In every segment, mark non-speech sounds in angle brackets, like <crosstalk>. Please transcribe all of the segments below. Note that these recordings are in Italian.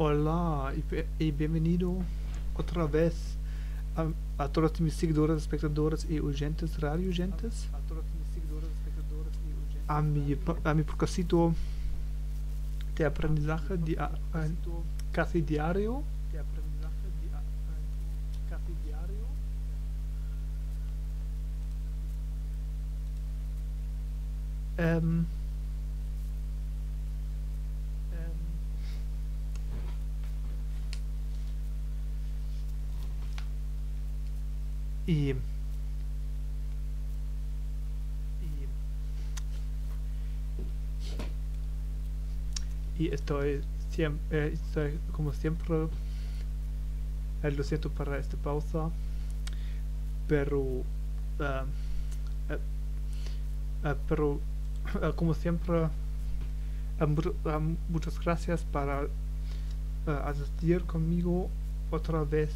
Olá e, bem-vindo outra vez a, a, todos os meus seguidores, espectadores e urgentes, rádio urgentes, a, a todos os seguidores, espectadores e urgentes, a mim por mi propósito de aprendizagem di, a, a, de a. Um, y, y, y estoy, siempre, estoy como siempre, eh, lo siento para esta pausa, pero, ah, eh, ah, pero ah, como siempre, ah, mu- ah, muchas gracias para ah, asistir conmigo otra vez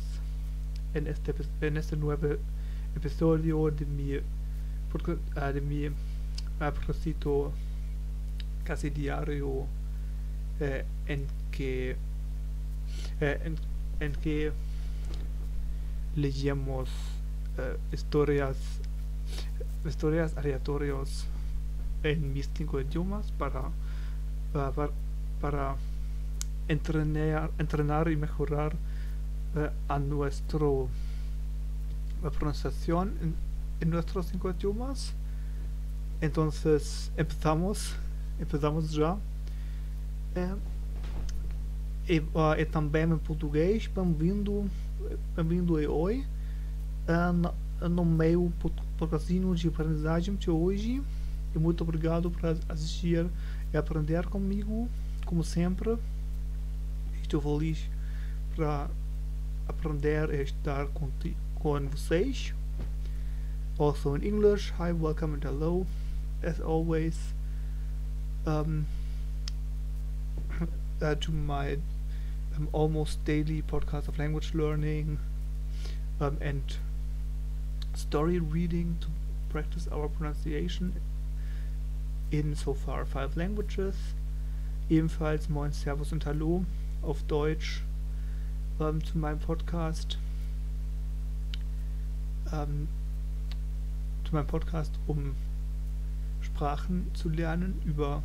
en este, en este nuevo episodio de mi, ah, de mi ah, podcastito casi diario eh, en que eh, en, que eh, historias historias aleatorias en mis cinco idiomas para ah, para, para entrenar entrenar y mejorar a nuestro la pronunciación en, en nuestros cinco idiomas. Entonces empezamos, empezamos já. É, e, ah, e também em português, bem-vindo, bem-vindo e oi. ah, na- no meu pod- podcastinho de aprendizagem de hoje. E muito obrigado por assistir e aprender comigo, como sempre. Estou feliz para aprender e estar conti- com vocês. Also in English, hi, welcome and hello. As always, um, <coughs> uh, to my um, almost daily podcast of language learning um, and story reading to practice our pronunciation in so far five languages. Ebenfalls Moin, Servus und Hallo auf Deutsch ähm, zu meinem Podcast. Ähm, zu meinem Podcast, um Sprachen zu lernen über,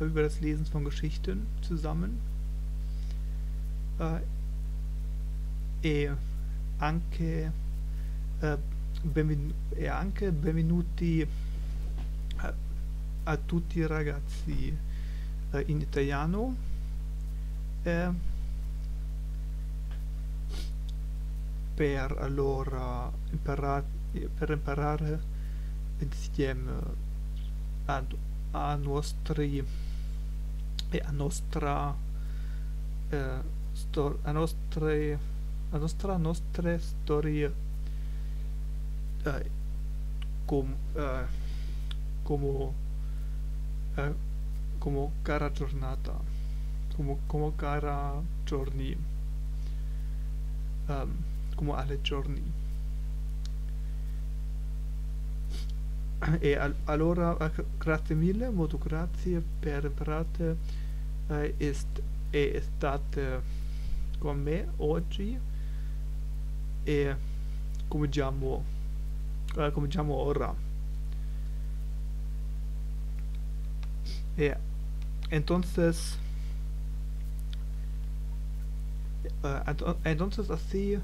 äh, über das Lesen von Geschichten zusammen. Äh, e anche, eh, benven- e anche benvenuti a, a tutti ragazzi eh, in italiano. Eh, per allora imparare, per imparare insieme a, a nostri e a nostra eh, a nostre a nostra nostre storie eh, com, eh, come eh, come cara giornata come, come cara giorni come alle giorni e al- allora eh, gra- grazie mille molto grazie per imparare eh, est- e state con me oggi. E cominciamo eh, cominciamo ora. E entonces eh, ento- entonces así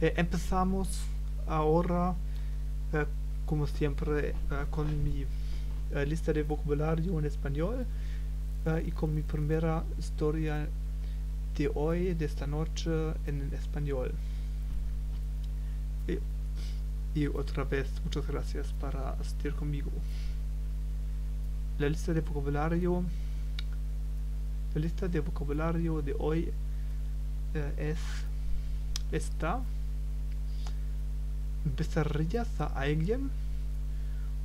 eh, empezamos ahora como siempre con mi lista de vocabulario en español y con mi primera historia de hoy, de esta noche en español. Y, y otra vez, muchas gracias para asistir conmigo. La lista de vocabulario, la lista de vocabulario de hoy eh, es esta. Empezarías a alguien,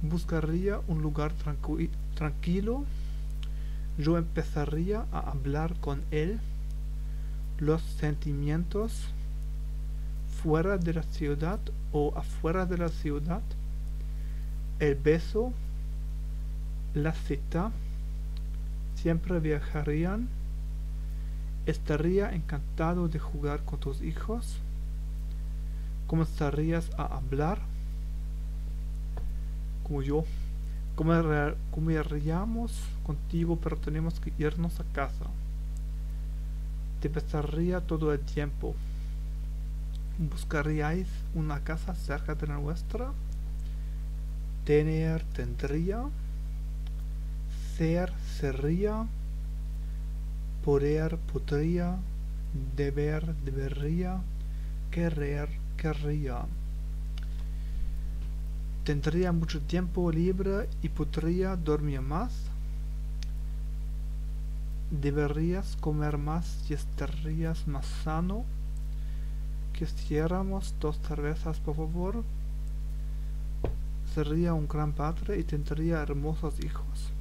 buscaría un lugar tranqui- tranquilo, yo empezaría a hablar con él, los sentimientos fuera de la ciudad o afuera de la ciudad, el beso, la cita, siempre viajarían, estaría encantado de jugar con tus hijos, comenzarías a hablar, como yo, Comer- comeríamos contigo, pero tenemos que irnos a casa. Te besaría todo el tiempo. ¿Buscaríais una casa cerca de la nuestra? Tener, tendría. Ser, sería. Poder, podría. Deber, debería. Querer, querría. Tendría mucho tiempo libre y podría dormir más. Deberías comer más y estarías más sano. Quisiéramos dos cervezas, por favor. Sería un gran padre y tendría hermosos hijos.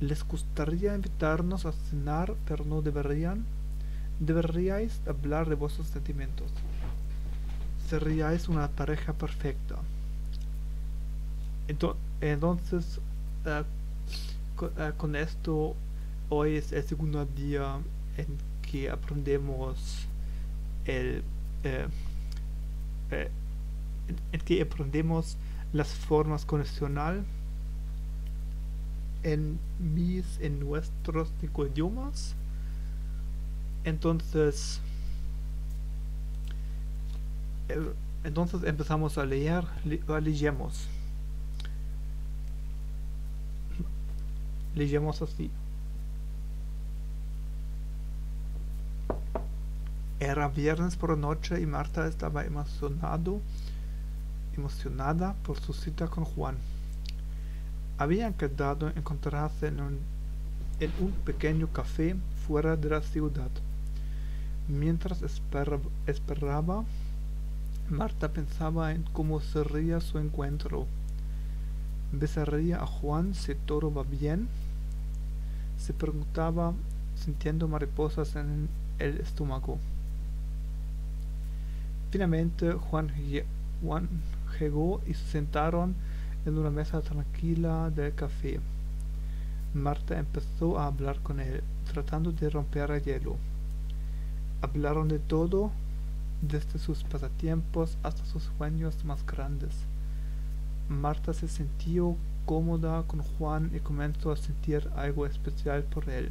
Les gustaría invitarnos a cenar, pero no deberían. Deberíais hablar de vuestros sentimientos. Seríais una pareja perfecta. Ento- Entonces, eh, co- eh, con esto, hoy es el segundo día en que aprendemos el, eh, eh, en que aprendemos las formas condicional en mis, en nuestros cinco idiomas. Entonces, eh, entonces empezamos a leer, le- a leemos. Leemos así. Era viernes por la noche y Marta estaba emocionado, emocionada por su cita con Juan. Habían quedado en encontrarse en un, en un pequeño café fuera de la ciudad. Mientras espera- esperaba, Marta pensaba en cómo sería su encuentro. ¿Besaría a Juan si todo va bien? Se preguntaba, sintiendo mariposas en el estómago. Finalmente Juan, Juan llegó y se sentaron en una mesa tranquila del café. Marta empezó a hablar con él, tratando de romper el hielo. Hablaron de todo, desde sus pasatiempos hasta sus sueños más grandes. Marta se sintió cómoda con Juan y comenzó a sentir algo especial por él.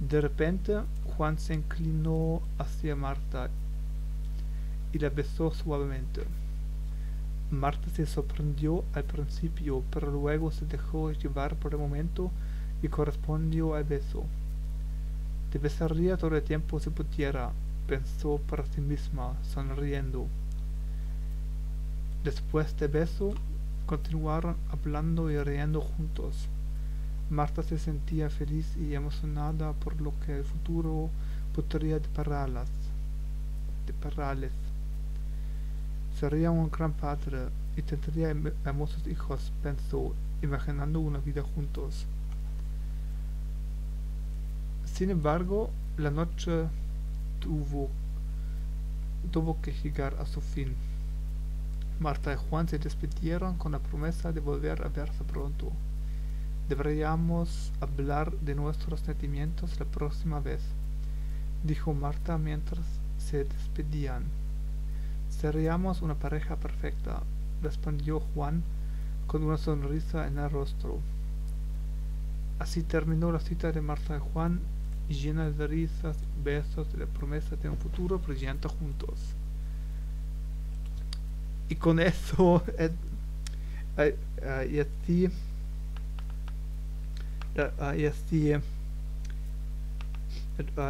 De repente, Juan se inclinó hacia Marta y la besó suavemente. Marta se sorprendió al principio, pero luego se dejó llevar por el momento y correspondió al beso. Te besaría todo el tiempo si pudiera, pensó para sí misma, sonriendo. Después del beso, continuaron hablando y riendo juntos. Marta se sentía feliz y emocionada por lo que el futuro podría depararlas, depararles. Sería un gran padre y tendría hermosos hijos, pensó, imaginando una vida juntos. Sin embargo, la noche tuvo, tuvo que llegar a su fin. Marta y Juan se despidieron con la promesa de volver a verse pronto. Deberíamos hablar de nuestros sentimientos la próxima vez, dijo Marta mientras se despedían. Seríamos una pareja perfecta, respondió Juan con una sonrisa en el rostro. Así terminó la cita de Marta y Juan, llena de risas, besos y la promesa de un futuro brillante juntos. Y con eso, <laughs> eh, eh, eh, y así, y así,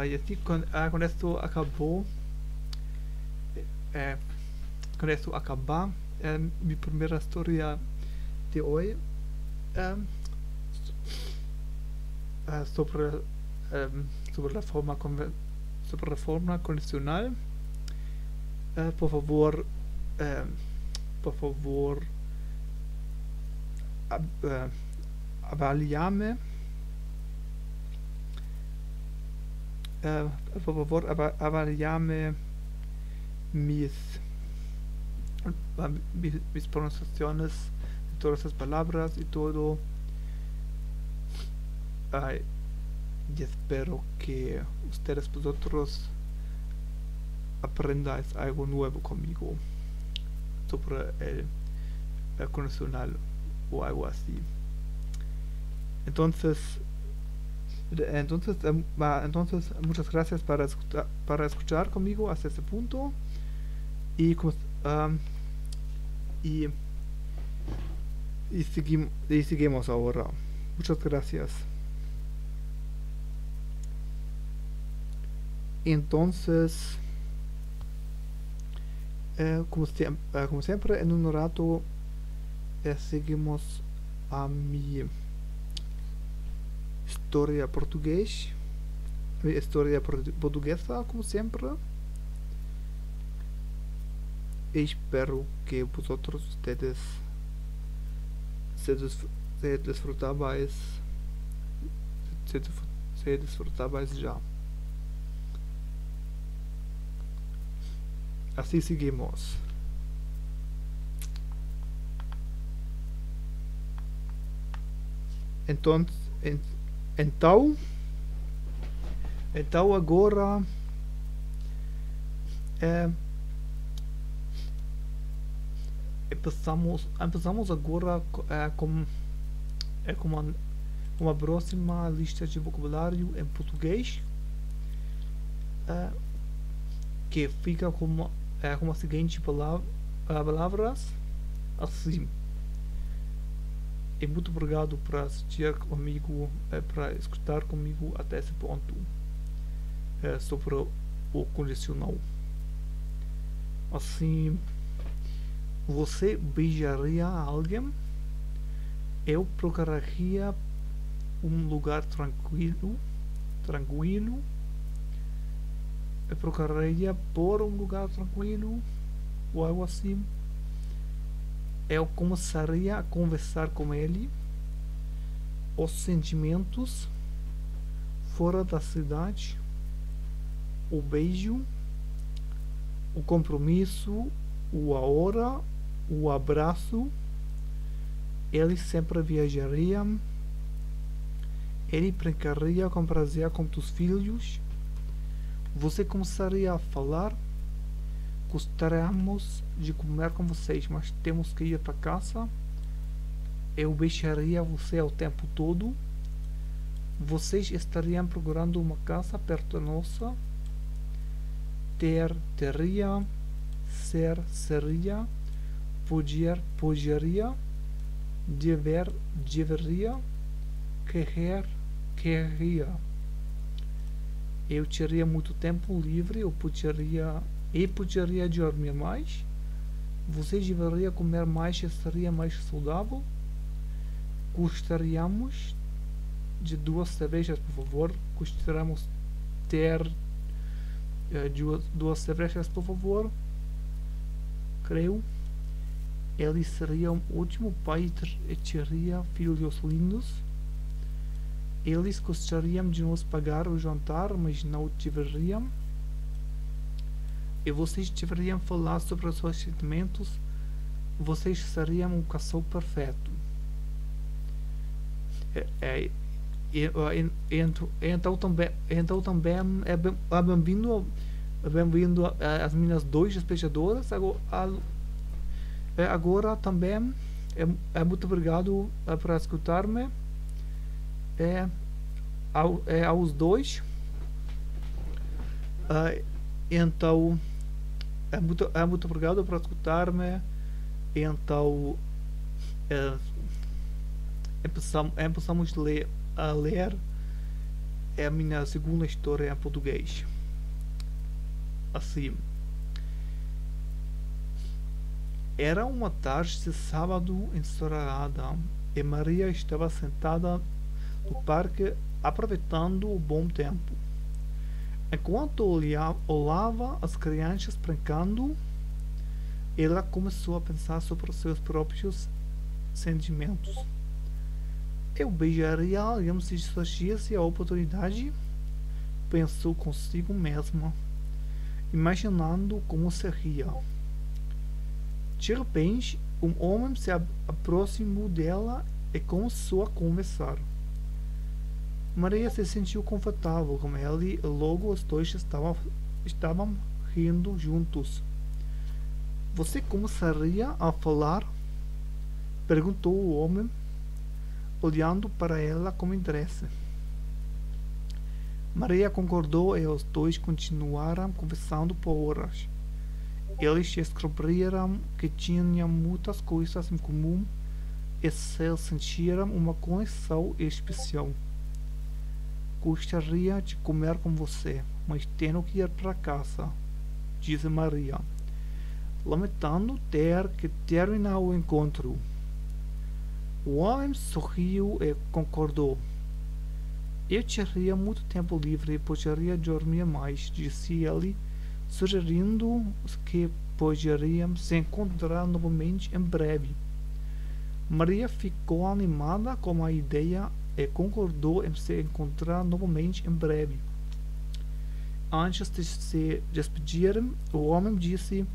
y así con, ah, con esto acabó, Começo a acabar, é, minha primeira história de hoje é, sobre, é, sobre, a forma, sobre a forma condicional. É, por favor, por favor, ab, avaliame. por favor, avaliame mis mis, mis pronunciaciones todas esas palabras y todo. Ay, y espero que ustedes vosotros aprendáis algo nuevo conmigo sobre el, el condicional o algo así. Entonces, entonces, em, entonces muchas gracias para escuchar, para escuchar conmigo hasta este punto y y y, seguim- y seguimos ahora. Muchas gracias. Entonces, eh, eh, como siempre, en un rato eh, seguimos a mi historia portugués, mi historia portu- portuguesa, como siempre. Espero que vosotros, ustedes, se, disfr- se disfrutabais, se, disfr- se disfrutabais ya. Así seguimos. Então, en- então, então agora é, empezamos, empezamos agora é, com, é, com uma, uma próxima lista de vocabulário em português é, que fica como, é, como a palavra, palavras assim. E muito obrigado por assistir comigo, eh, para escutar comigo até esse ponto sobre o condicional. Assim, você beijaria alguém? Eu procuraria um lugar tranquilo, tranquilo. Eu procuraria por um lugar tranquilo ou algo assim eu começaria a conversar com ele os sentimentos fora da cidade, o beijo, o compromisso, o a hora, o abraço. Ele sempre viajaria. Ele brincaria com prazer com teus filhos. Você começaria a falar gostaríamos de comer com vocês, mas temos que ir para casa. Eu beijaria você o tempo todo. Vocês estariam procurando uma casa perto da nossa. Ter, teria. Ser, seria. Poder, poderia. Dever, deveria. Querer, queria. Eu teria muito tempo livre, eu poderia e poderia dormir mais. Você deveria comer mais e seria mais saudável. Gostaríamos de duas cervejas, por favor. Gostaríamos ter eh, duas, duas cervejas, por favor. Creio. Ele seria um ótimo pai e teria filhos lindos. Eles gostariam de nos pagar o jantar, mas não deveriam e vocês deveriam falar sobre os seus sentimentos, vocês seriam um casal perfeito. É, é, e, então, também, então também é é bem-vindo é bem-vindo às minhas duas despejadoras. Agora, é, agora também é, é muito obrigado é, por escutar-me. É, ao, é aos dois. Ah, então, é muito, é muito obrigado por escutar-me. Então, é, empezamos, empezamos ler, a ler é a minha segunda história em português. Assim. Era uma tarde de sábado ensolarada e Maria estava sentada no parque aproveitando o bom tempo. Enquanto olhava, as crianças brincando, ela começou a pensar sobre seus próprios sentimentos. Eu beijaria alguém se surgisse a oportunidade, pensou consigo mesma, imaginando como seria. De repente, Um homem se aproximou dela e começou a conversar. Maria se sentiu confortável com ele e logo os dois estavam, estavam rindo juntos. Você começaria a falar? Perguntou o homem, olhando para ela com interesse. Maria concordou e os dois continuaram conversando por horas. Eles descobriram que tinham muitas coisas em comum e se sentiram uma conexão especial. Gostaria de comer com você, mas tenho que ir para casa, disse Maria, lamentando ter que terminar o encontro. O homem sorriu e concordou. Eu teria muito tempo livre e poderia dormir mais, disse ele, sugerindo que poderíamos se encontrar novamente em breve. Maria ficou animada com a ideia e concordou em se encontrar novamente em breve. Antes de se despedirem, o homem disse: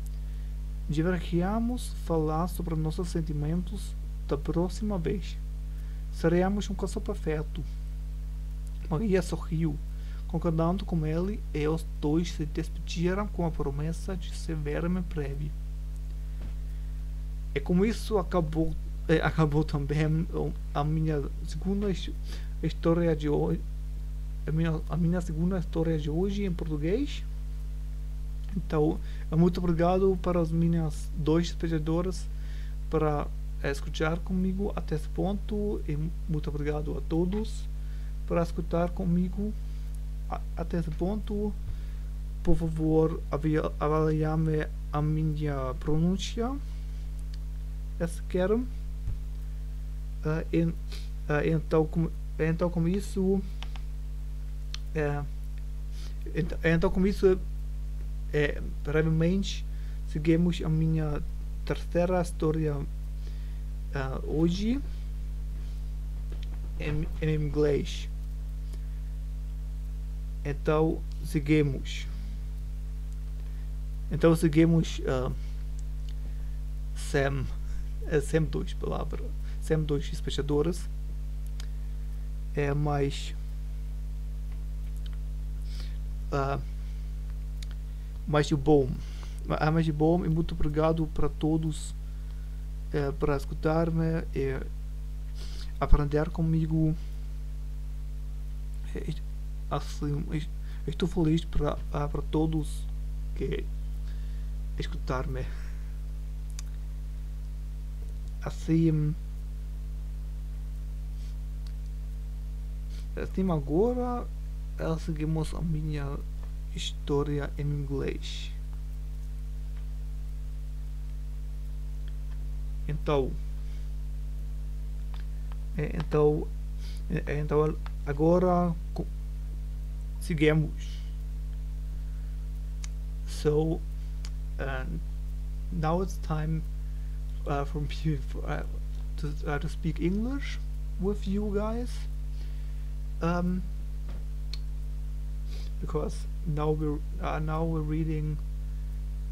Deveríamos falar sobre nossos sentimentos da próxima vez. Seremos um casal perfeito. Maria sorriu, concordando com ele, e os dois se despediram com a promessa de se verem em breve. E com isso acabou, eh, <laughs> acabou também a minha segunda história de hoje. A minha, a minha segunda história de hoje em português. Então, muito obrigado para as minhas dois espectadores para escutar comigo até esse ponto e muito obrigado a todos para escutar comigo até esse ponto. Por favor, avaliar-me a minha pronúncia. Se querem. Uh, en, uh, então, com, então, com isso. Então, com isso, é, brevemente, seguimos a minha terceira história hoje em, em inglês. Então seguimos. Então seguimos uh, SEM, é SEM 2 palavra, SEM 2 espectadores. É mais uh, mais bom. É mais bom e muito obrigado para todos uh, para escutar-me e aprender comigo assim, estou feliz para, ah, para todos que escutar-me. Assim, assim agora seguimos a minha história em inglês. Então, então, então agora seguimos. So uh, now it's time uh, me <laughs> uh, to, uh, to speak English with you guys. Um, because now we're uh, now we're reading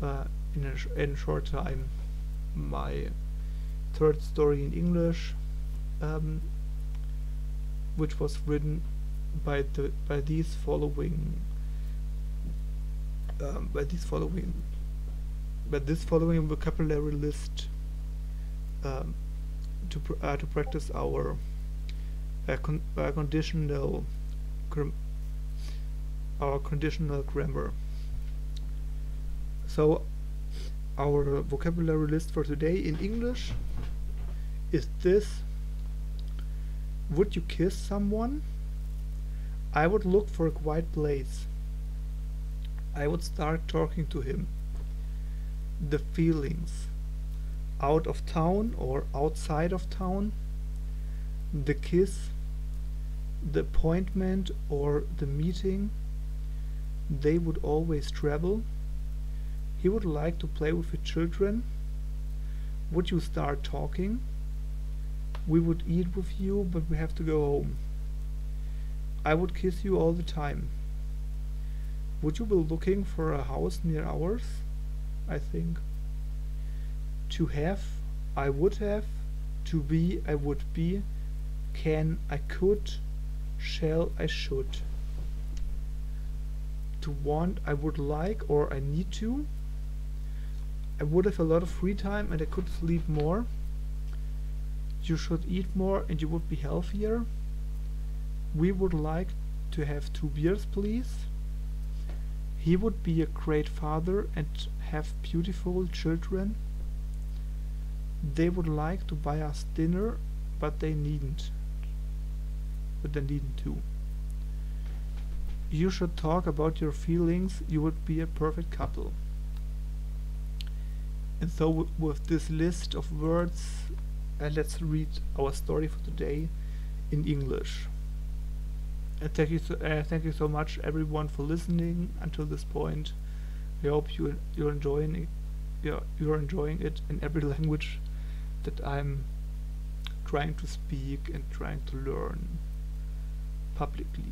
uh, in a sh in short time my third story in English, um, which was written by the by these following um, by these following by this following vocabulary list um, to pr uh, to practice our uh, con uh, conditional our conditional grammar. So our vocabulary list for today in English is this. Would you kiss someone? I would look for a quiet place. I would start talking to him. The feelings. Out of town or outside of town. The kiss. The appointment or the meeting. They would always travel. He would like to play with the children. Would you start talking? We would eat with you, but we have to go home. I would kiss you all the time. Would you be looking for a house near ours? I think. To have, I would have, to be, I would be, can, I could, shall, I should. To want, I would like or I need to. I would have a lot of free time and I could sleep more. You should eat more and you would be healthier. We would like to have two beers, please. He would be a great father and have beautiful children. They would like to buy us dinner, but they needn't. But they needn't to. You should talk about your feelings. You would be a perfect couple. And so, with this list of words, uh, let's read our story for today in English. Thank you, so, uh, thank you so much, everyone, for listening until this point. I hope you you're enjoying it. You're, you're enjoying it in every <laughs> language that I'm trying to speak and trying to learn publicly.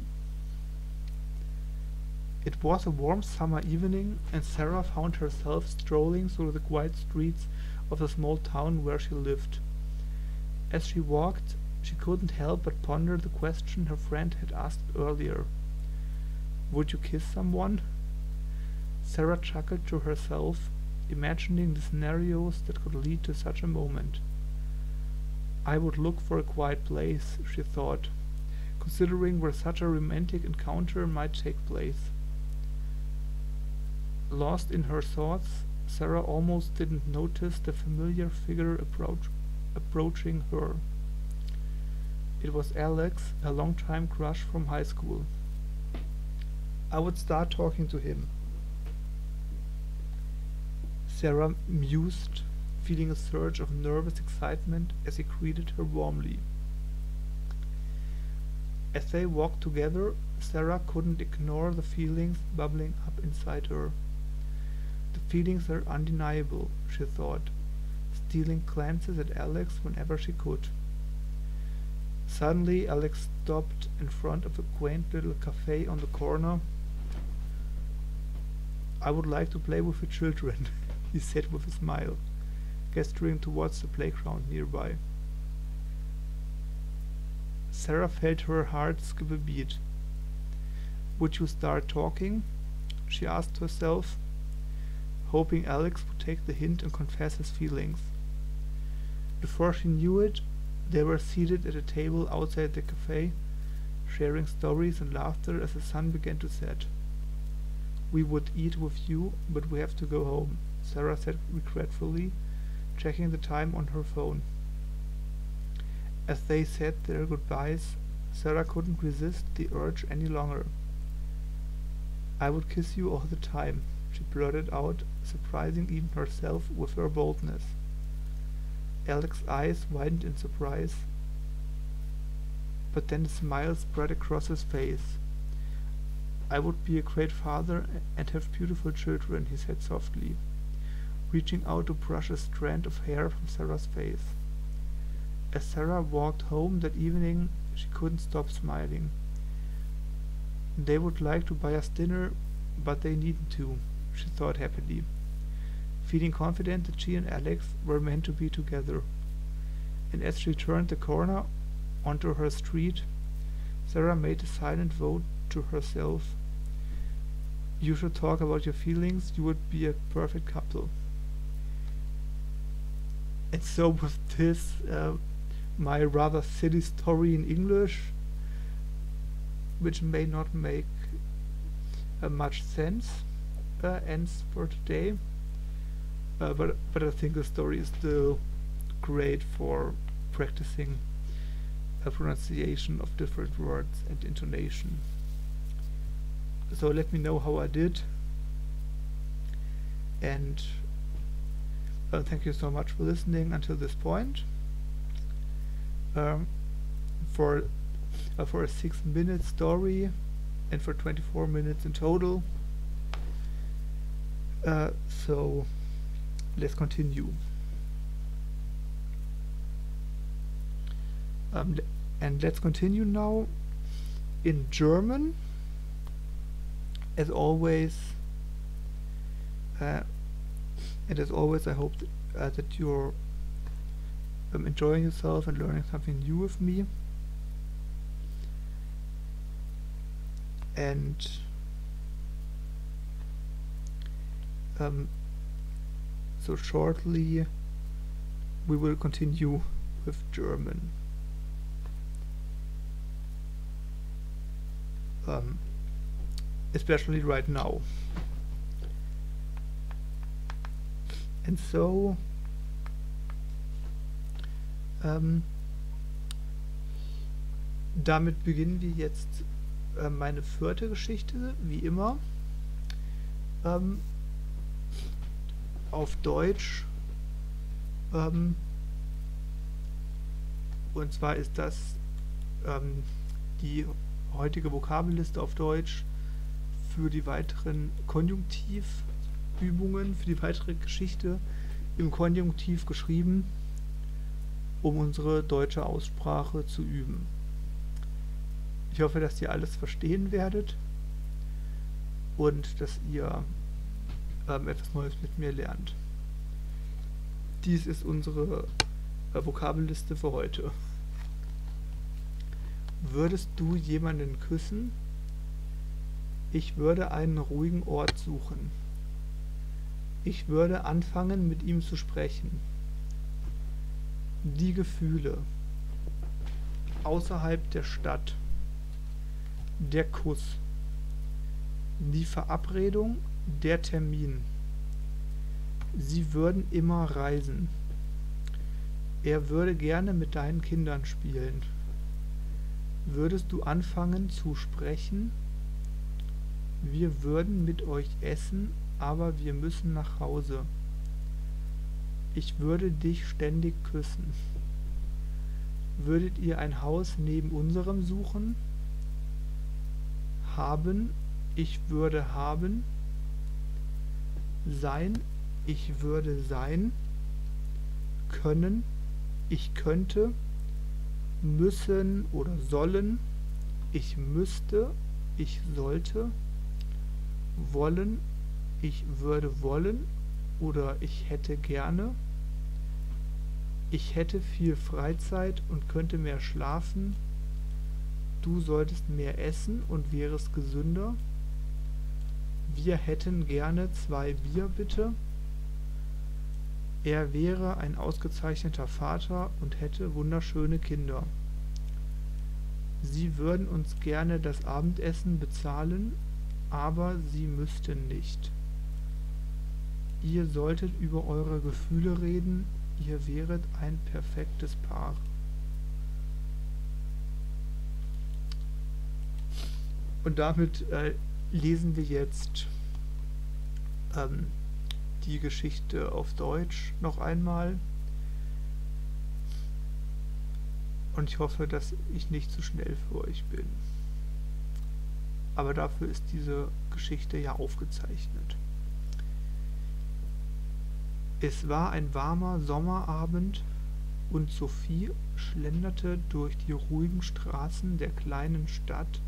It was a warm summer evening, and Sarah found herself strolling through the quiet streets of the small town where she lived. As she walked, she couldn't help but ponder the question her friend had asked earlier. Would you kiss someone? Sarah chuckled to herself, imagining the scenarios that could lead to such a moment. I would look for a quiet place, she thought, considering where such a romantic encounter might take place. Lost in her thoughts, Sarah almost didn't notice the familiar figure approach, approaching her. It was Alex, a long-time crush from high school. I would start talking to him. Sarah mused, feeling a surge of nervous excitement as he greeted her warmly. As they walked together, Sarah couldn't ignore the feelings bubbling up inside her. The feelings are undeniable, she thought, stealing glances at Alex whenever she could. Suddenly, Alex stopped in front of a quaint little cafe on the corner. I would like to play with the children, <laughs> he said with a smile, gesturing towards the playground nearby. Sarah felt her heart skip a beat. Would you start talking? she asked herself, hoping Alex would take the hint and confess his feelings. Before she knew it, they were seated at a table outside the cafe, sharing stories and laughter as the sun began to set. We would eat with you, but we have to go home, Sarah said regretfully, checking the time on her phone. As they said their goodbyes, Sarah couldn't resist the urge any longer. I would kiss you all the time, she blurted out, surprising even herself with her boldness. Alex's eyes widened in surprise, but then a smile spread across his face. I would be a great father and have beautiful children, he said softly, reaching out to brush a strand of hair from Sarah's face. As Sarah walked home that evening, she couldn't stop smiling. They would like to buy us dinner, but they needn't to, she thought happily, feeling confident that she and Alex were meant to be together. And as she turned the corner onto her street, Sarah made a silent vote to herself. You should talk about your feelings, you would be a perfect couple. And so <laughs> with this, uh, my rather silly story in English, which may not make uh, much sense, uh, ends for today. Uh, but but I think the story is still great for practicing a pronunciation of different words and intonation. So let me know how I did. And uh, thank you so much for listening until this point. Um, for uh, for a six minute story and for 24 minutes in total. Uh, so let's continue. Um, and let's continue now in German. As always, uh, and as always, I hope th- uh, that you're um, enjoying yourself and learning something new with me. And um, so shortly we will continue with German. Um, especially right now. And so ähm, damit beginnen wir jetzt äh, meine vierte Geschichte, wie immer. Ähm, auf Deutsch. Ähm, und zwar ist das ähm, die heutige Vokabelliste auf Deutsch für die weiteren Konjunktivübungen, für die weitere Geschichte im Konjunktiv geschrieben, um unsere deutsche Aussprache zu üben. Ich hoffe, dass ihr alles verstehen werdet und dass ihr ähm, etwas Neues mit mir lernt. Dies ist unsere äh, Vokabelliste für heute. Würdest du jemanden küssen? Ich würde einen ruhigen Ort suchen. Ich würde anfangen, mit ihm zu sprechen. Die Gefühle außerhalb der Stadt. Der Kuss. Die Verabredung, der Termin. Sie würden immer reisen. Er würde gerne mit deinen Kindern spielen. Würdest du anfangen zu sprechen? Wir würden mit euch essen, aber wir müssen nach Hause. Ich würde dich ständig küssen. Würdet ihr ein Haus neben unserem suchen? Haben, ich würde haben. Sein, ich würde sein. Können, ich könnte. Müssen oder sollen, ich müsste, ich sollte wollen, ich würde wollen oder ich hätte gerne. Ich hätte viel Freizeit und könnte mehr schlafen. Du solltest mehr essen und wärest gesünder. Wir hätten gerne zwei Bier bitte. Er wäre ein ausgezeichneter Vater und hätte wunderschöne Kinder. Sie würden uns gerne das Abendessen bezahlen aber sie müssten nicht. Ihr solltet über eure Gefühle reden, ihr wäret ein perfektes Paar. Und damit äh, lesen wir jetzt ähm, die Geschichte auf Deutsch noch einmal. Und ich hoffe, dass ich nicht zu schnell für euch bin aber dafür ist diese Geschichte ja aufgezeichnet. Es war ein warmer Sommerabend und Sophie schlenderte durch die ruhigen Straßen der kleinen Stadt,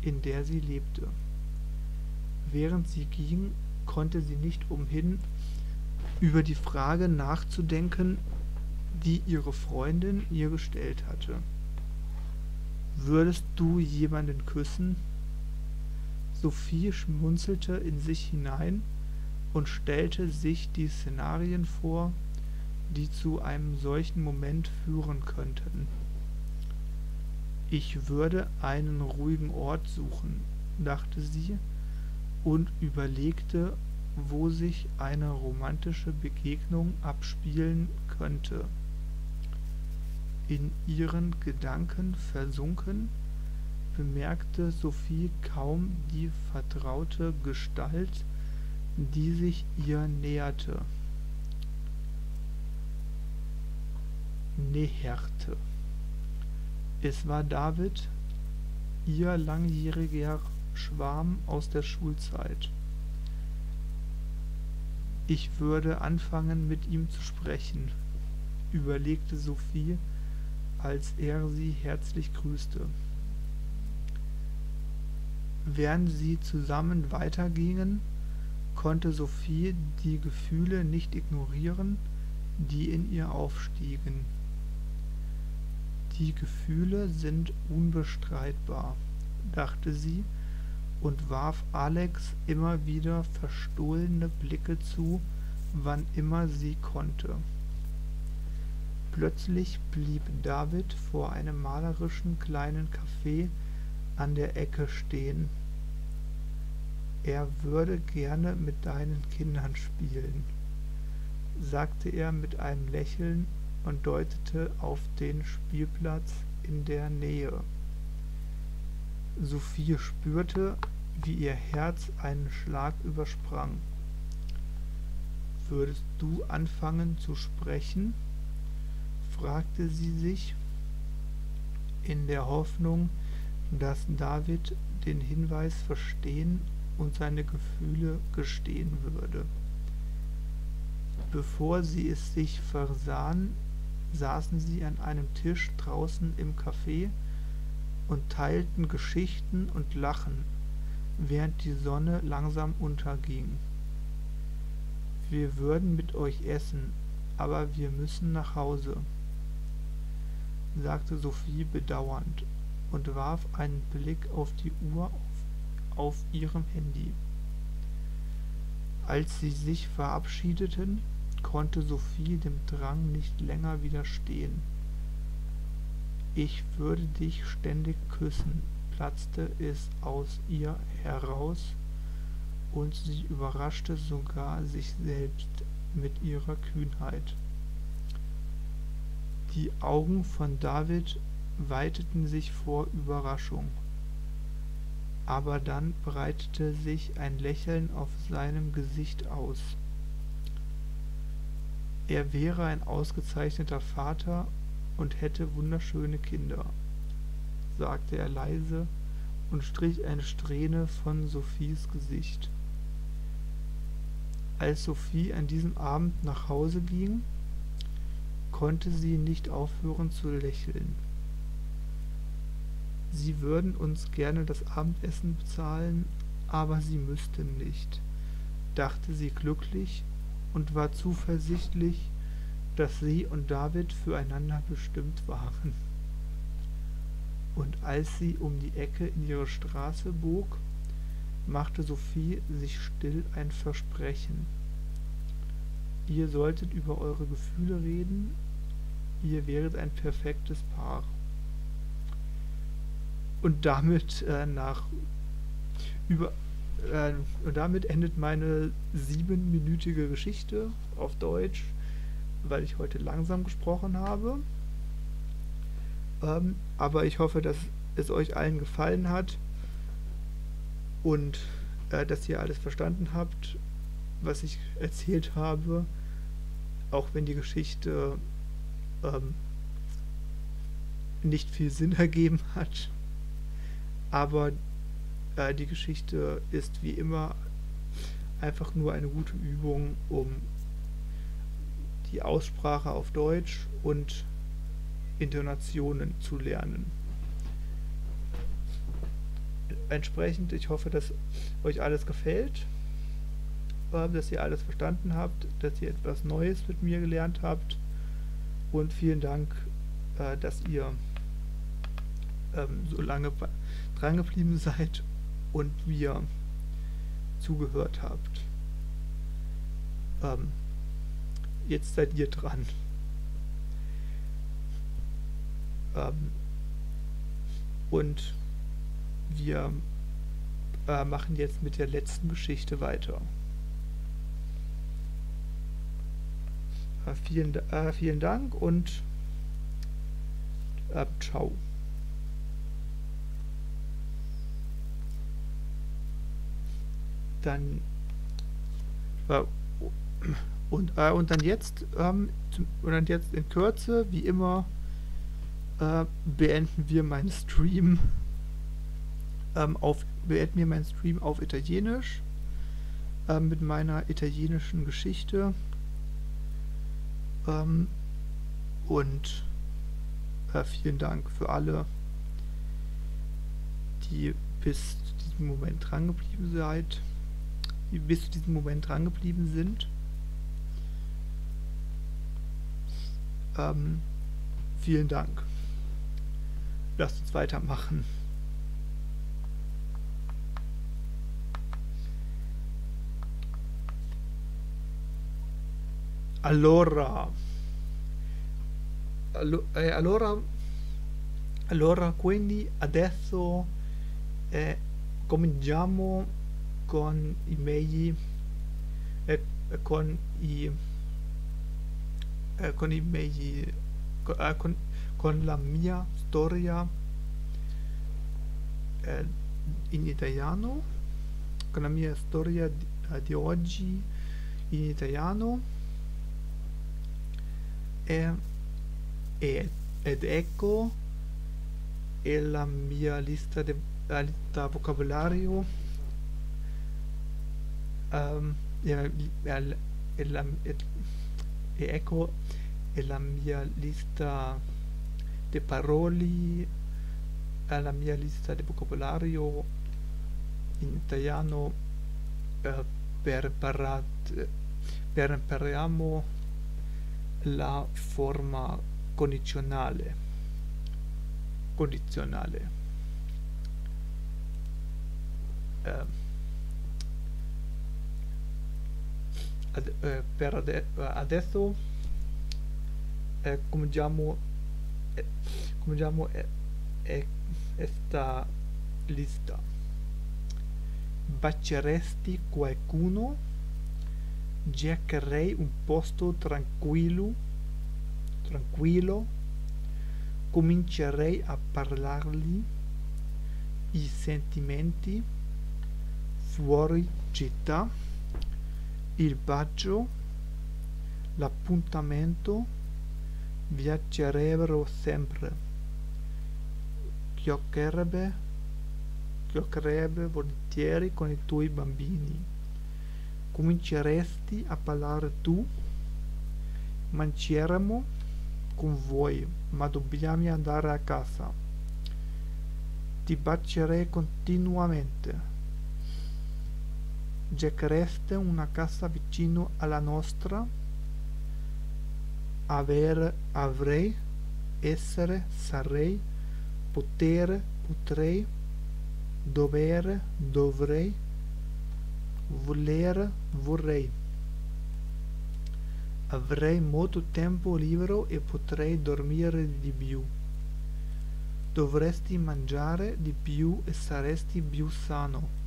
in der sie lebte. Während sie ging, konnte sie nicht umhin, über die Frage nachzudenken, die ihre Freundin ihr gestellt hatte. Würdest du jemanden küssen, Sophie schmunzelte in sich hinein und stellte sich die Szenarien vor, die zu einem solchen Moment führen könnten. Ich würde einen ruhigen Ort suchen, dachte sie und überlegte, wo sich eine romantische Begegnung abspielen könnte. In ihren Gedanken versunken bemerkte Sophie kaum die vertraute Gestalt, die sich ihr näherte. Näherte. Es war David, ihr langjähriger Schwarm aus der Schulzeit. Ich würde anfangen, mit ihm zu sprechen, überlegte Sophie, als er sie herzlich grüßte. Während sie zusammen weitergingen, konnte Sophie die Gefühle nicht ignorieren, die in ihr aufstiegen. Die Gefühle sind unbestreitbar, dachte sie und warf Alex immer wieder verstohlene Blicke zu, wann immer sie konnte. Plötzlich blieb David vor einem malerischen kleinen Café an der Ecke stehen. Er würde gerne mit deinen Kindern spielen, sagte er mit einem Lächeln und deutete auf den Spielplatz in der Nähe. Sophie spürte, wie ihr Herz einen Schlag übersprang. Würdest du anfangen zu sprechen? fragte sie sich, in der Hoffnung, dass David den Hinweis verstehen und seine Gefühle gestehen würde. Bevor sie es sich versahen, saßen sie an einem Tisch draußen im Café und teilten Geschichten und Lachen, während die Sonne langsam unterging. Wir würden mit euch essen, aber wir müssen nach Hause, sagte Sophie bedauernd und warf einen Blick auf die Uhr auf, auf ihrem Handy. Als sie sich verabschiedeten, konnte Sophie dem Drang nicht länger widerstehen. Ich würde dich ständig küssen, platzte es aus ihr heraus, und sie überraschte sogar sich selbst mit ihrer Kühnheit. Die Augen von David weiteten sich vor Überraschung, aber dann breitete sich ein Lächeln auf seinem Gesicht aus. Er wäre ein ausgezeichneter Vater und hätte wunderschöne Kinder, sagte er leise und strich eine Strähne von Sophies Gesicht. Als Sophie an diesem Abend nach Hause ging, konnte sie nicht aufhören zu lächeln. Sie würden uns gerne das Abendessen bezahlen, aber sie müssten nicht, dachte sie glücklich und war zuversichtlich, dass sie und David füreinander bestimmt waren. Und als sie um die Ecke in ihre Straße bog, machte Sophie sich still ein Versprechen. Ihr solltet über eure Gefühle reden, ihr wäret ein perfektes Paar. Und damit äh, nach über äh, und damit endet meine siebenminütige Geschichte auf Deutsch, weil ich heute langsam gesprochen habe. Ähm, aber ich hoffe, dass es euch allen gefallen hat und äh, dass ihr alles verstanden habt, was ich erzählt habe, auch wenn die Geschichte ähm, nicht viel Sinn <laughs> ergeben hat. Aber äh, die Geschichte ist wie immer einfach nur eine gute Übung, um die Aussprache auf Deutsch und Intonationen zu lernen. Entsprechend, ich hoffe, dass euch alles gefällt, äh, dass ihr alles verstanden habt, dass ihr etwas Neues mit mir gelernt habt und vielen Dank, äh, dass ihr ähm, so lange dran geblieben <laughs> seid und mir zugehört habt. Ähm, jetzt seid ihr dran. Ähm, und wir äh, machen jetzt mit der letzten Geschichte weiter. Äh, vielen, äh, vielen Dank und äh, ciao. dann äh, und, äh, und dann jetzt ähm, und dann jetzt in Kürze wie immer äh, beenden wir meinen Stream ähm, auf beenden wir meinen Stream auf Italienisch äh, mit meiner italienischen Geschichte ähm, und äh, vielen Dank für alle die bis zu diesem Moment dran geblieben seid die bis zu diesem Moment dran geblieben sind. Ähm, vielen Dank. Lass uns weitermachen. Allora, allo- eh, allora, allora, quindi adesso eh, cominciamo con i miei, eh, con i, eh, con i miei, co- eh, con, con la mia storia eh, in italiano, con la mia storia di, eh, di oggi in italiano. E, e- ed ecco è la mia lista di lista vocabolario Ehm, e, e- e la- e- e ecco la mia lista di parole è la mia lista di vocabolario in italiano eh, per imparare per impariamo la forma condizionale condizionale. Eh, ad- eh, per ade- adesso eh, cominciamo eh, cominciamo eh, eh, questa lista. Baceresti qualcuno? Cercherei un posto tranquillo tranquillo. Comincerei a parlargli i sentimenti fuori città il bacio l'appuntamento viaggerebbero sempre. Chiacchiererebbe chiacchiererebbe volentieri con i tuoi bambini. Cominceresti a parlare tu mangeremo con voi ma dobbiamo andare a casa. Ti bacerei continuamente cerchereste una casa vicino alla nostra? Avere avrei essere sarei potere potrei dovere dovrei volere vorrei. Avrei molto tempo libero e potrei dormire di più. Dovresti mangiare di più e saresti più sano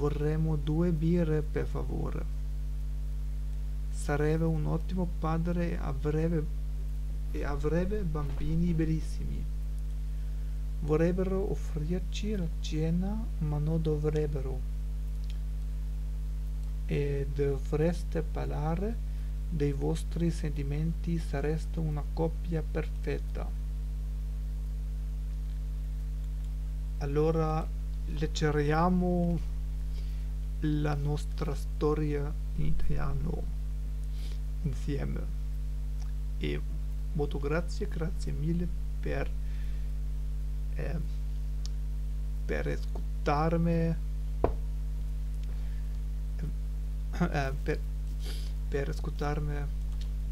vorremmo due birre per favore. Sarebbe un ottimo padre e avrebbe, e avrebbe bambini bellissimi. Vorrebbero offrirci la cena ma non dovrebbero. E dovreste parlare dei vostri sentimenti sareste una coppia perfetta. Allora leggeriamo la nostra storia in italiano insieme. E molto grazie grazie mille per eh, per ascoltarmi eh, per, per ascoltarmi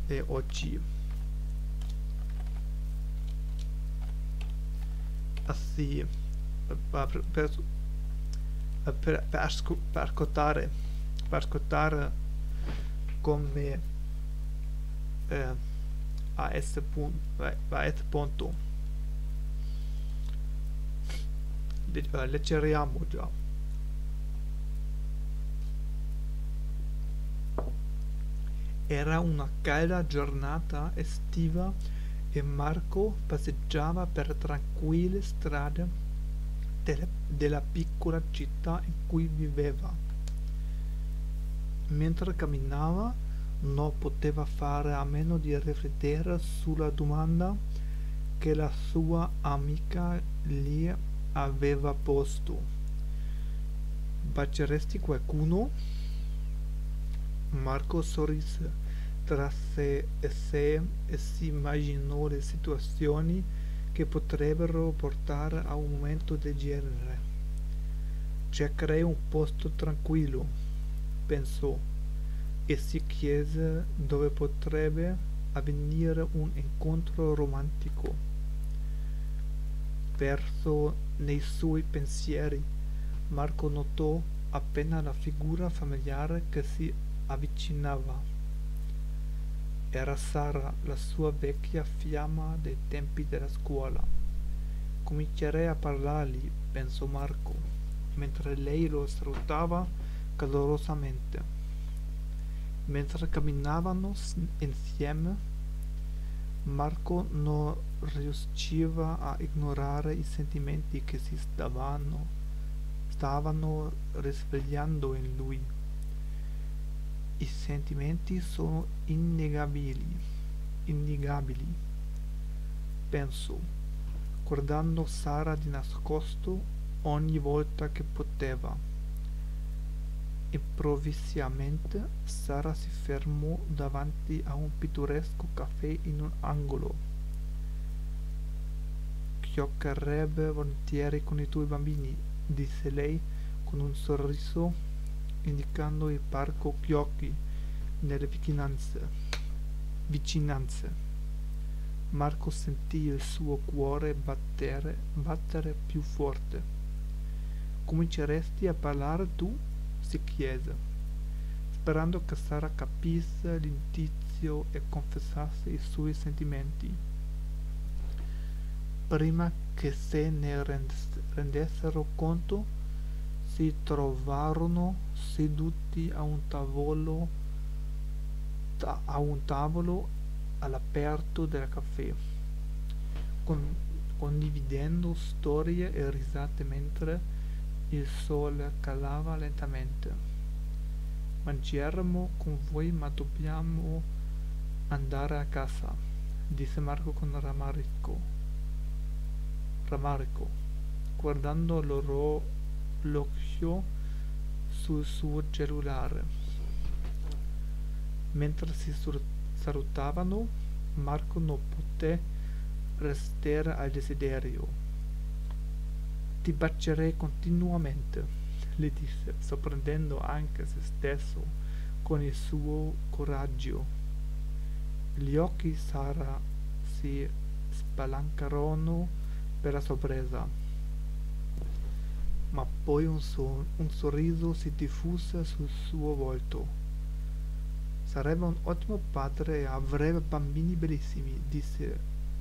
eh, oggi. Ah sì per, per, per, per, asco- per ascoltare per ascoltare come eh, a questo punto a punto. Eh, leggeriamo già. Era una calda giornata estiva e Marco passeggiava per tranquille strade delle- della piccola città in cui viveva. Mentre camminava non poteva fare a meno di riflettere sulla domanda che la sua amica gli aveva posto. Baceresti qualcuno? Marco sorrise tra sé e sé e si immaginò le situazioni che potrebbero portare a un momento del genere. Cercherei un posto tranquillo, pensò, e si chiese dove potrebbe avvenire un incontro romantico. diverso nei suoi pensieri. Marco notò appena la figura familiare che si avvicinava. Era Sara, la sua vecchia fiamma dei tempi della scuola. Comincerei a parlargli, pensò Marco, mentre lei lo salutava calorosamente. Mentre camminavano insieme, Marco non riusciva a ignorare i sentimenti che si stavano, stavano risvegliando in lui. I sentimenti sono innegabili, innegabili, pensò, guardando Sara di nascosto ogni volta che poteva. Improvvisamente Sara si fermò davanti a un pittoresco caffè in un angolo. Chioccherebbe volentieri con i tuoi bambini, disse lei con un sorriso, indicando il parco Chiocchi nelle vicinanze. vicinanze. Marco sentì il suo cuore battere, battere più forte. Cominceresti a parlare tu? si chiese, sperando che Sara capisse l'indizio e confessasse i suoi sentimenti. Prima che se ne rendessero conto, si trovarono seduti a un tavolo a un tavolo all'aperto del caffè, con, condividendo storie e risate mentre il sole calava lentamente. Mangeremo con voi ma dobbiamo andare a casa, disse Marco con rammarico. Rammarico, guardando l'orologio sul suo cellulare. Mentre si salutavano, Marco non poté restare al desiderio ti bacerei continuamente, le disse, sorprendendo anche se stesso con il suo coraggio. Gli occhi Sara si spalancarono per la sorpresa, ma poi un, so un sorriso si diffuse sul suo volto. Sarebbe un ottimo padre e avrebbe bambini bellissimi, disse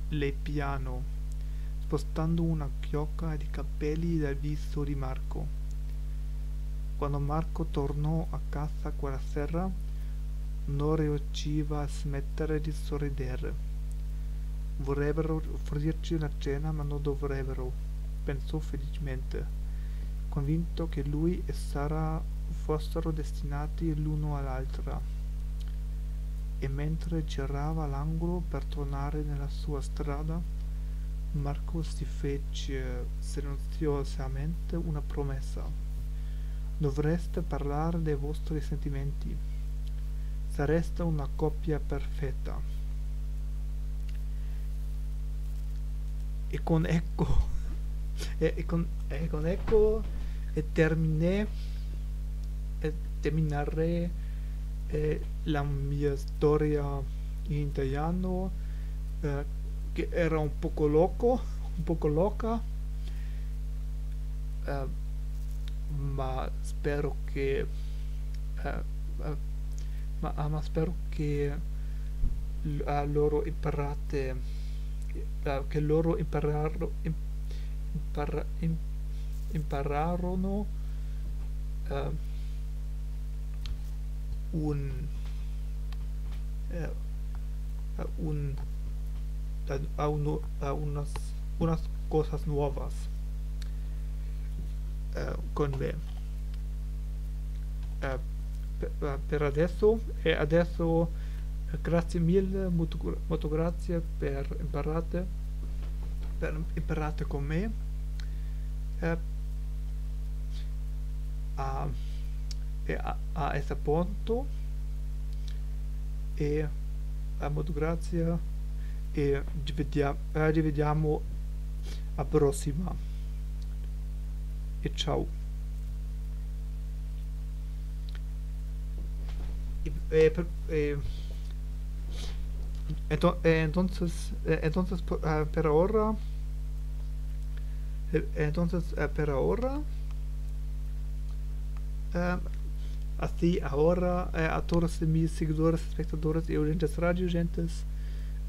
lei piano spostando una chiocca di capelli dal viso di Marco. Quando Marco tornò a casa quella sera, non riusciva a smettere di sorridere. Vorrebbero offrirci una cena, ma non dovrebbero, pensò felicemente, convinto che lui e Sara fossero destinati l'uno all'altra. E mentre girava l'angolo per tornare nella sua strada, Marco si fece silenziosamente una promessa. Dovreste parlare dei vostri sentimenti. Sareste una coppia perfetta. E con ecco, <laughs> e, con, e con ecco, e terminé, eh, la mia storia in italiano. Eh, che era un poco loco, <laughs> un poco loca, eh, ma spero che eh, eh, ma, ah, ma, spero che loro imparate che loro impararo, impar, impararono uh, un un a, uno, a unas, unas cosas nuevas uh, con me. Uh, per, per adesso e adesso grazie mille, molto, molto grazie per imparate, per imparate con me. É, a, a, esse ponto. E a muito grazie e eh, dividiamo, a próxima. E tchau. E, e, e, ento, e entonces, então entonces per, eh, entonces per eh, así ahora eh, a todos mis seguidores, espectadores y oyentes radio gentes,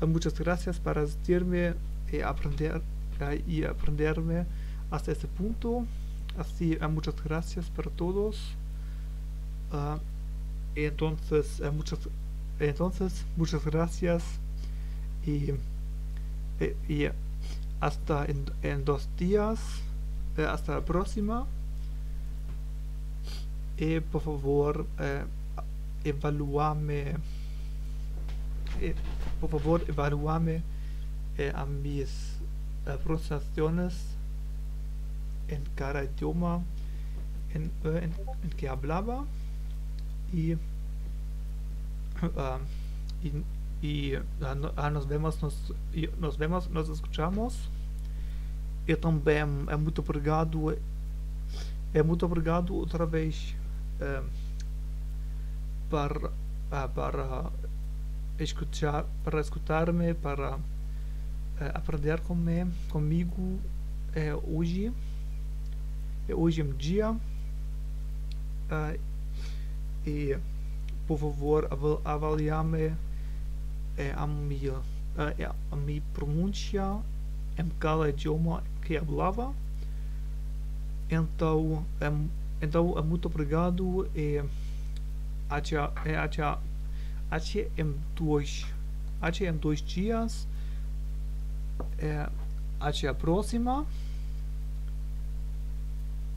eh, muchas gracias por asistirme y aprender eh, y aprenderme hasta este punto. Así, eh, muchas gracias para todos. Ah, entonces, muchas, entonces, muchas gracias y, y hasta en, en dos días. Hasta la próxima. Y por favor, eh, evalúame. eh, por favor, evalúame eh, a mis eh, pronunciaciones en cada idioma en, en, en que hablaba. Y, ah, y, y, ah, no- nos vemos, nos, e nos vemos, nos escuchamos. E também é muito obrigado, é muito obrigado outra vez eh, para, ah, para escutar, para escutar-me, para eh, aprender comigo, comigo eh, hoje. É hoje é um dia. Ah, e por favor aval- avaliame eh, a minha eh, a minha pronúncia em cada idioma que falava. Então, é, então é muito obrigado e até, até, até em dois até em dois dias. É, até a próxima.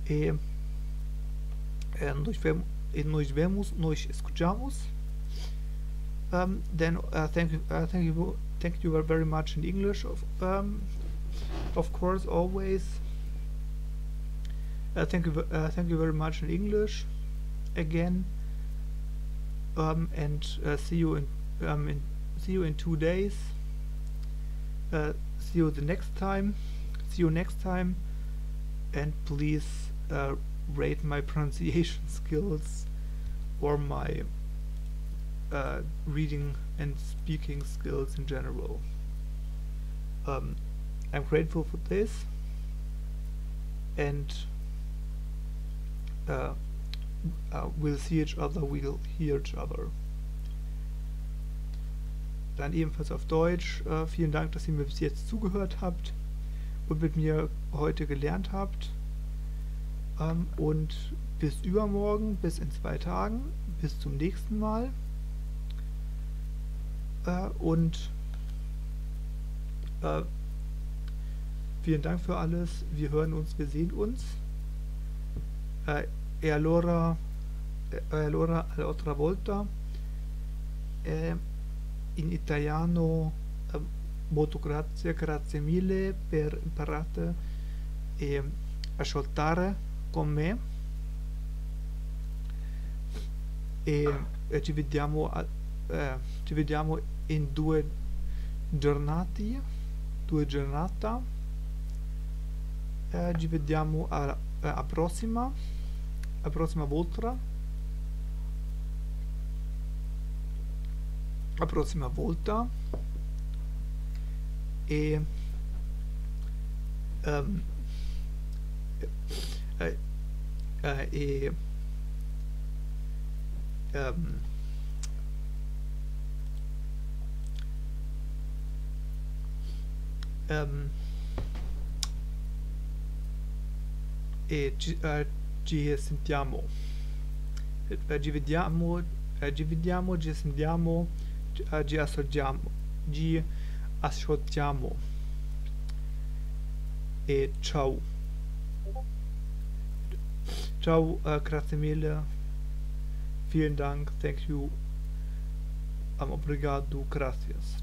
E, é, nós vemos, nós vemos, nós escutamos. Um, then uh, thank you, uh, thank you, thank you very much in English. Of, um, of course, always. Uh, thank you, uh, thank you very much in English. Again. Um, and uh, see you in, um, in, see you in two days. Uh, see you the next time. See you next time. And please uh, rate my <laughs> pronunciation skills or my uh, reading and speaking skills in general. Um, I'm grateful for this, and uh, uh, we'll see each other, we'll hear each other. Dann ebenfalls auf Deutsch. Äh, vielen Dank, dass ihr mir bis jetzt zugehört habt und mit mir heute gelernt habt. Ähm, und bis übermorgen, bis in zwei Tagen, bis zum nächsten Mal. Äh, und äh, vielen Dank für alles. Wir hören uns, wir sehen uns. Äh, e allora, e allora all'altra volta. Eh, in italiano, eh, molto grazie, grazie mille per imparare e ascoltare con me. E, e ci vediamo a- eh, ci vediamo in due giornate due giornate Eh, ci vediamo a, a prossima a prossima volta. A prossima volta. E eh, eh, e ehm, ehm, e ci, eh, ci sentiamo. Eh, ci vediamo eh, ci vediamo ci sentiamo ci, eh, ci assaggiamo ci ascoltiamo. E ciao. Ciao eh, grazie mille. Vielen dank thank you. Um, obrigado gracias